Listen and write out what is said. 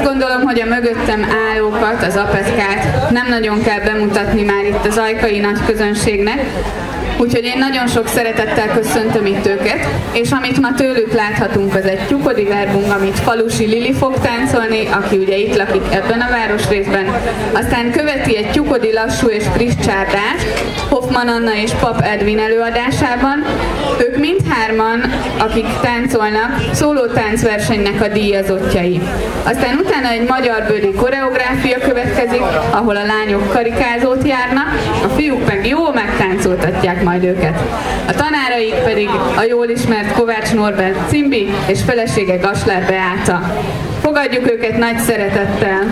Azt gondolom, hogy a mögöttem állókat, az apetkát nem nagyon kell bemutatni már itt az ajkai nagy közönségnek, Úgyhogy én nagyon sok szeretettel köszöntöm itt őket, és amit ma tőlük láthatunk, az egy tyukodi verbum, amit Falusi Lili fog táncolni, aki ugye itt lakik ebben a városrészben. Aztán követi egy tyukodi lassú és friss csárdás, Hoffman Anna és Pap Edwin előadásában. Ők mindhárman, akik táncolnak, szóló táncversenynek a díjazottjai. Aztán utána egy magyar bőli koreográfia következik, ahol a lányok karikázót járnak, a fiúk meg jól megtáncoltatják majd őket. A tanáraik pedig a jól ismert Kovács Norbert Cimbi és felesége Gaslár Beáta. Fogadjuk őket nagy szeretettel!